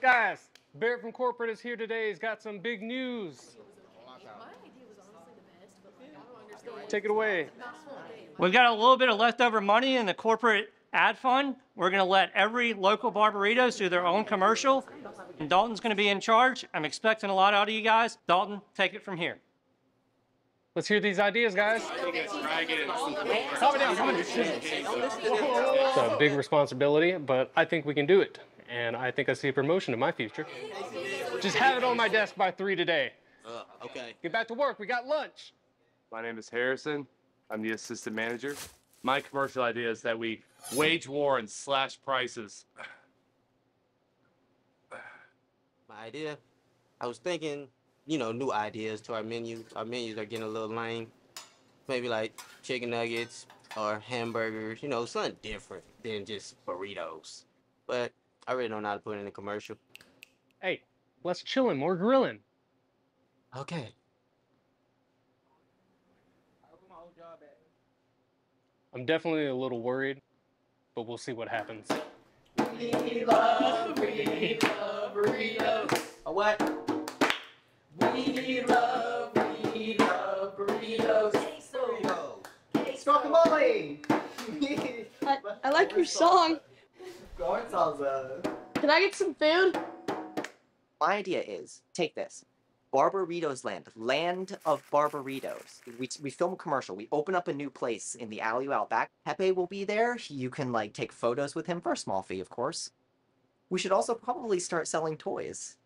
Guys, Barrett from corporate is here today. He's got some big news. Take it away. We've got a little bit of leftover money in the corporate ad fund. We're going to let every local Barberitos do their own commercial. And Dalton's going to be in charge. I'm expecting a lot out of you guys. Dalton, take it from here. Let's hear these ideas, guys. It's a big responsibility, but I think we can do it. And I think I see a promotion in my future. Just have it on my desk by three today. Uh, okay. Get back to work. We got lunch. My name is Harrison. I'm the assistant manager. My commercial idea is that we wage war and slash prices. My idea. I was thinking, you know, new ideas to our menu. Our menus are getting a little lame. Maybe like chicken nuggets or hamburgers. You know, something different than just burritos. But I really don't know how to put it in a commercial. Hey, less chilling, more grilling. Okay. I'm definitely a little worried, but we'll see what happens. We love, we love Rio. A what? We love, we love burritos. Queso. Queso. Guacamole! I, I like your song. Corn salsa. Can I get some food? My idea is take this. Barberitos Land, land of Barberitos. We, we film a commercial. We open up a new place in the alley out back. Pepe will be there. You can like take photos with him for a small fee, of course. We should also probably start selling toys.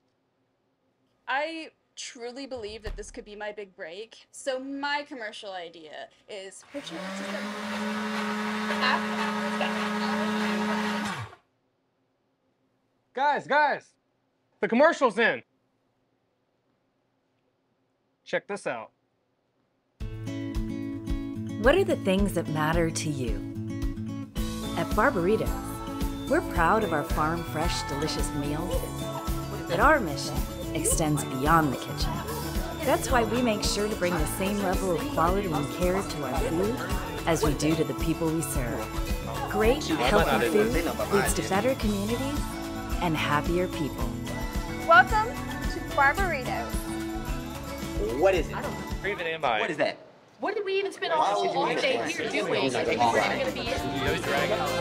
I truly believe that this could be my big break. So my commercial idea is would you like to start after hours back Guys, guys, the commercial's in. Check this out. What are the things that matter to you? At Barberitos, we're proud of our farm fresh, delicious meals, but our mission extends beyond the kitchen. That's why we make sure to bring the same level of quality and care to our food as we do to the people we serve. Great, healthy food leads to better communities and happier people. Welcome to Barberitos. What is it? Where even am I? What is that? What did we even spend all, all day here doing? I think we're even gonna be in.